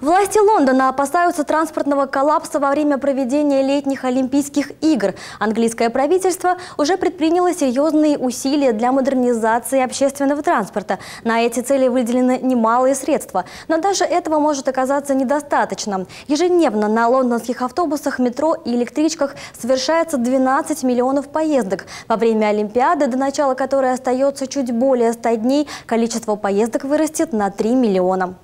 Власти Лондона опасаются транспортного коллапса во время проведения летних Олимпийских игр. Английское правительство уже предприняло серьезные усилия для модернизации общественного транспорта. На эти цели выделены немалые средства. Но даже этого может оказаться недостаточно. Ежедневно на лондонских автобусах, метро и электричках совершается 12 миллионов поездок. Во время Олимпиады, до начала которой остается чуть более 100 дней, количество поездок вырастет на 3 миллиона.